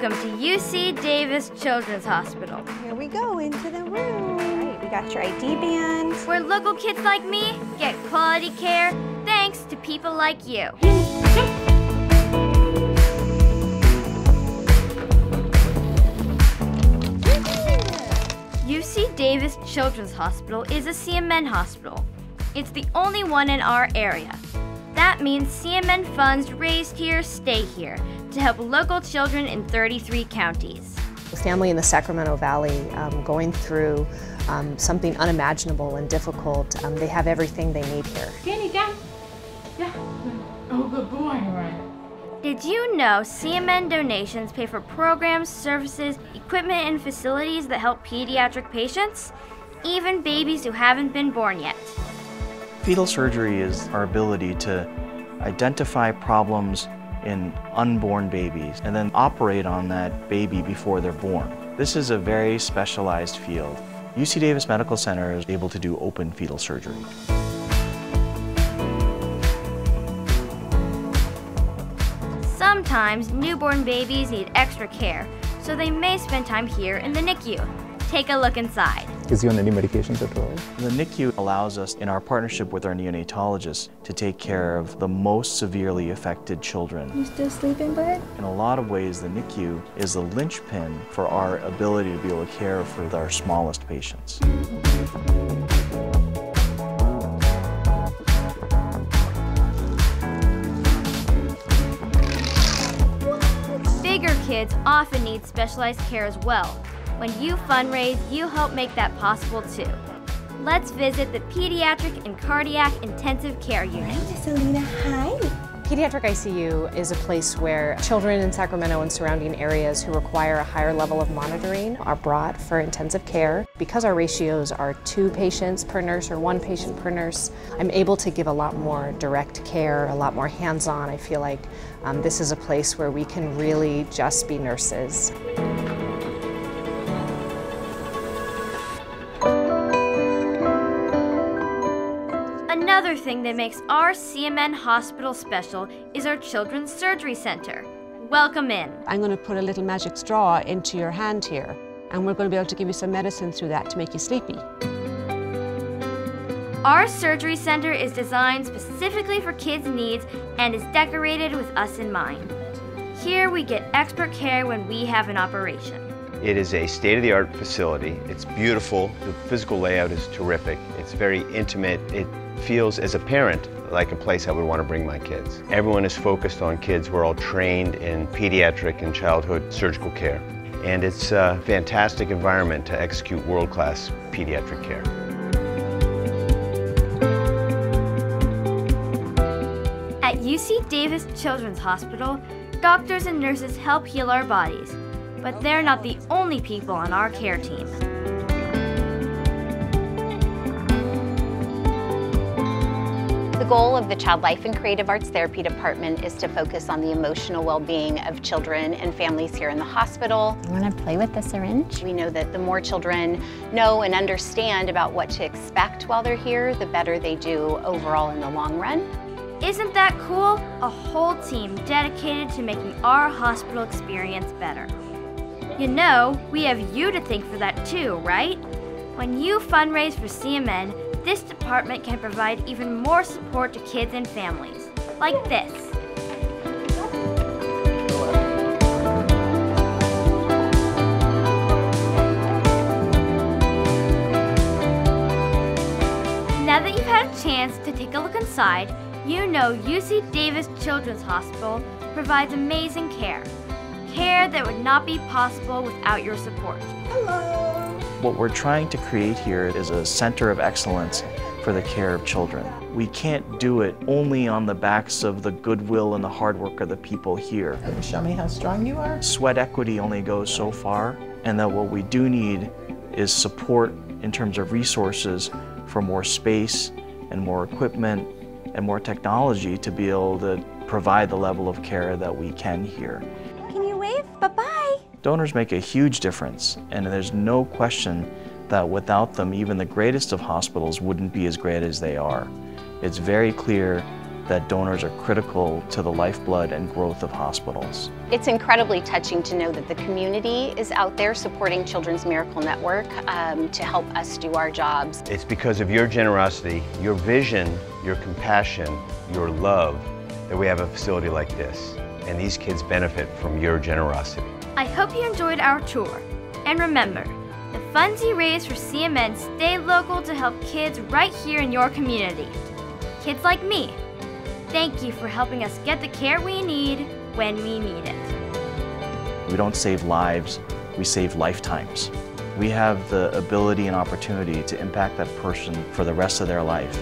Welcome to UC Davis Children's Hospital. Here we go into the room. Right, we got your ID band. Where local kids like me get quality care thanks to people like you. UC Davis Children's Hospital is a CMN hospital. It's the only one in our area. That means CMN funds raised here stay here to help local children in 33 counties. A family in the Sacramento Valley um, going through um, something unimaginable and difficult. Um, they have everything they need here. Danny, down. Yeah. Oh, good boy. All right. Did you know CMN donations pay for programs, services, equipment, and facilities that help pediatric patients? Even babies who haven't been born yet. Fetal surgery is our ability to identify problems in unborn babies and then operate on that baby before they're born. This is a very specialized field. UC Davis Medical Center is able to do open fetal surgery. Sometimes newborn babies need extra care, so they may spend time here in the NICU. Take a look inside. Is he on any medications at all? The NICU allows us, in our partnership with our neonatologists, to take care of the most severely affected children. You still sleeping, bud? In a lot of ways, the NICU is the linchpin for our ability to be able to care for our smallest patients. Bigger kids often need specialized care as well. When you fundraise, you help make that possible too. Let's visit the Pediatric and Cardiac Intensive Care Unit. Selena, hi. Pediatric ICU is a place where children in Sacramento and surrounding areas who require a higher level of monitoring are brought for intensive care. Because our ratios are two patients per nurse or one patient per nurse, I'm able to give a lot more direct care, a lot more hands-on. I feel like um, this is a place where we can really just be nurses. Another thing that makes our CMN hospital special is our Children's Surgery Center. Welcome in. I'm going to put a little magic straw into your hand here, and we're going to be able to give you some medicine through that to make you sleepy. Our surgery center is designed specifically for kids' needs and is decorated with us in mind. Here we get expert care when we have an operation. It is a state-of-the-art facility. It's beautiful. The physical layout is terrific. It's very intimate. It feels, as a parent, like a place I would want to bring my kids. Everyone is focused on kids. We're all trained in pediatric and childhood surgical care. And it's a fantastic environment to execute world-class pediatric care. At UC Davis Children's Hospital, doctors and nurses help heal our bodies, but they're not the only people on our care team. The goal of the Child Life and Creative Arts Therapy Department is to focus on the emotional well-being of children and families here in the hospital. You want to play with the syringe? We know that the more children know and understand about what to expect while they're here, the better they do overall in the long run. Isn't that cool? A whole team dedicated to making our hospital experience better. You know, we have you to thank for that too, right? When you fundraise for CMN, this department can provide even more support to kids and families. Like this. Now that you've had a chance to take a look inside, you know UC Davis Children's Hospital provides amazing care. Care that would not be possible without your support. What we're trying to create here is a center of excellence for the care of children. We can't do it only on the backs of the goodwill and the hard work of the people here. Show me how strong you are. Sweat equity only goes so far, and that what we do need is support in terms of resources for more space and more equipment and more technology to be able to provide the level of care that we can here. Can you wave? Bye-bye. Donors make a huge difference, and there's no question that without them, even the greatest of hospitals wouldn't be as great as they are. It's very clear that donors are critical to the lifeblood and growth of hospitals. It's incredibly touching to know that the community is out there supporting Children's Miracle Network um, to help us do our jobs. It's because of your generosity, your vision, your compassion, your love that we have a facility like this. And these kids benefit from your generosity. I hope you enjoyed our tour. And remember, the funds you raise for CMN stay local to help kids right here in your community. Kids like me. Thank you for helping us get the care we need when we need it. We don't save lives, we save lifetimes. We have the ability and opportunity to impact that person for the rest of their life.